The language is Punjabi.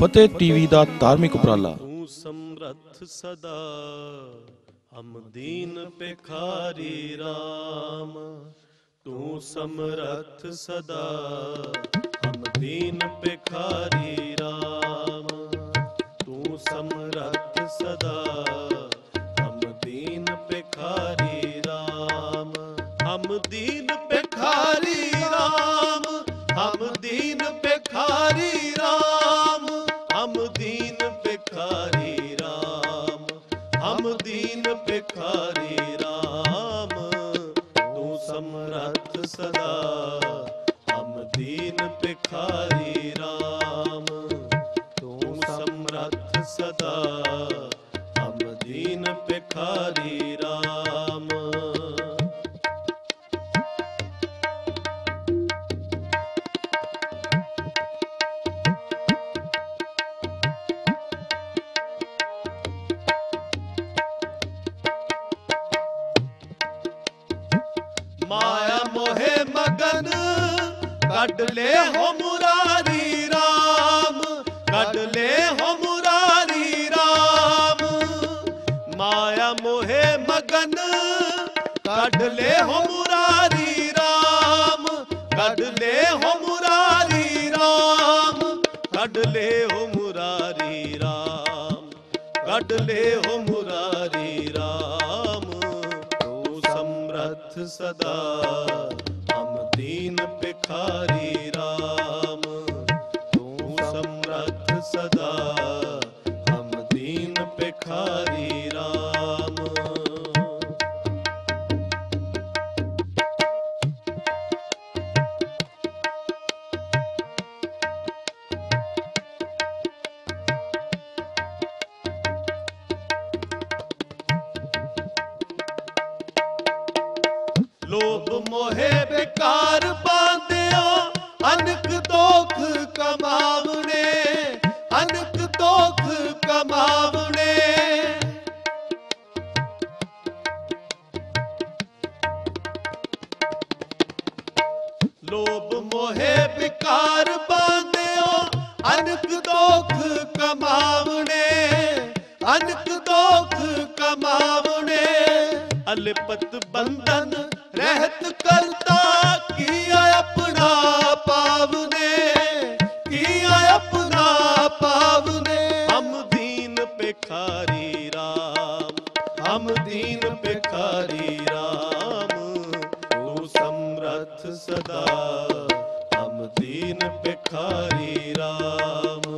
ਫਤਿਹ ਟੀਵੀ ਦਾ ਧਾਰਮਿਕ ਉਪਰਾਲਾ। ਤੂੰ ਸਮਰੱਥ ਸਦਾ ਹਮ ਦੀਨ ਪਿਖਾਰੀ RAM ਤੂੰ ਸਮਰੱਥ ਸਦਾ ਹਮ ਦੀਨ ਪਿਖਾਰੀ RAM ਤੂੰ ਸਮਰੱਥ ਸਦਾ ਹਮ ਦੀਨ ਪਿਖਾਰੀ RAM ਹਮ ਦੀਨ ਭਿਖਾਰੀ ਪਿਖਾਰੀ RAM ਤੂੰ ਸਮਰੱਥ ਸਦਾ। ਹਮ ਦੀਨ ਪਿਖਾਰੀ RAM ਤੂੰ ਸਮਰੱਥ ਸਦਾ। ਹਮ ਦੀਨ ਪਿਖਾਰੀ ਮਾਇਆ ਮੋਹੇ ਮਗਨ, ਕੱਢ ਲੈ ਹੋ ਮੁਰਾਰੀ RAM ਕੱਢ ਲੈ ਹੋ ਮੁਰਾਰੀ RAM ਮਾਇਆ ਮੋਹੇ ਮਗਨ, ਕੱਢ ਲੈ ਹੋ ਮੁਰਾਰੀ RAM ਕੱਢ ਲੈ ਹੋ ਮੁਰਾਰੀ RAM ਕੱਢ ਲੈ ਹੋ ਮੁਰਾਰੀ RAM ਕੱਢ ਲੈ ਹੋ ਮੁਰਾਰੀ RAM ਸਮਰੱਥ ਸਦਾ। ਹਮ ਦੀਨ ਪਿਖਾਰੀ RAM ਤੂੰ ਸਮਰੱਥ ਸਦਾ। ਹਮ ਦੀਨ ਪਿਖਾਰੀ RAM ਮੋਹੇ ਬੇਕਾਰ ਬਾਂਧਿਓ ਅਨਕ ਦੋਖ ਕਮਾਵਣੇ ਅਨਕ ਦੋਖ ਕਮਾਵਣੇ ਲੋਭ ਮੋਹਿ ਬੇਕਾਰ ਬਾਂਧਿਓ ਅਨਕ ਦੋਖ ਕਮਾਵਣੇ ਅਨਕ ਦੋਖ ਕਮਾਵਣੇ ਅਲਪਤ ਬੰਧਨ ਰਾਮ ਦੀਨ ਭਿਖਾਰੀ ਰਾਮ ਤੂੰ ਸਮਰੱਥ ਸਦਾ। ਹਮ ਦੀਨ ਭਿਖਾਰੀ ਰਾਮ।